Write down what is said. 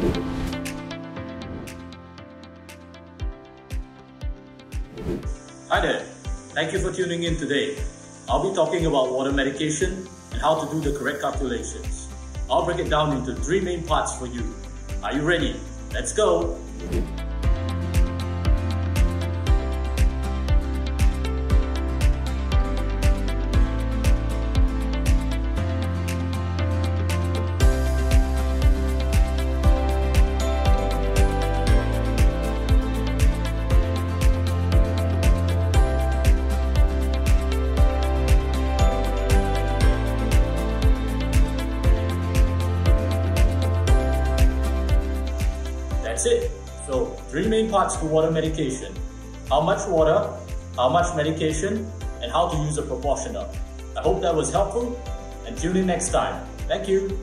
Hi there, thank you for tuning in today. I'll be talking about water medication and how to do the correct calculations. I'll break it down into three main parts for you. Are you ready? Let's go! That's it. So three main parts to water medication. How much water, how much medication, and how to use a proportioner. I hope that was helpful and tune in next time. Thank you.